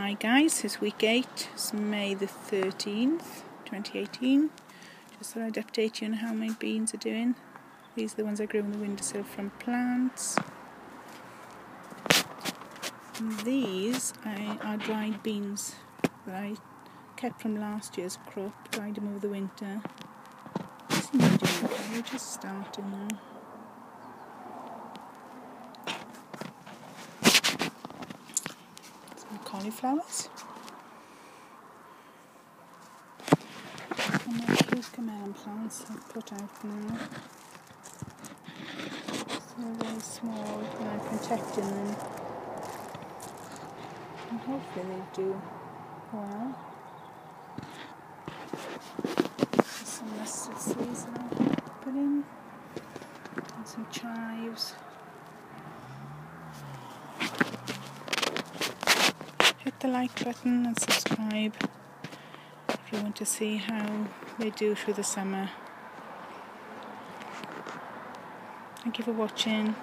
Hi guys, it's week 8, it's May the 13th, 2018. Just thought I'd update you on how my beans are doing. These are the ones I grew on the windowsill from plants. And these are dried beans that I kept from last year's crop, dried them over the winter. We're just starting now. Cauliflowers. And my cucumber plants I've put out now. They're small and I'm protecting them. And hopefully they do well. Some mustard seeds that I put in. And some chives. Hit the like button and subscribe if you want to see how they do through the summer. Thank you for watching.